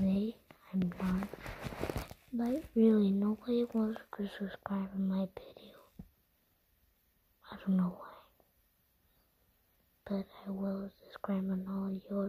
Today I'm not. but really, nobody wants to subscribe to my video. I don't know why. But I will subscribe on all your.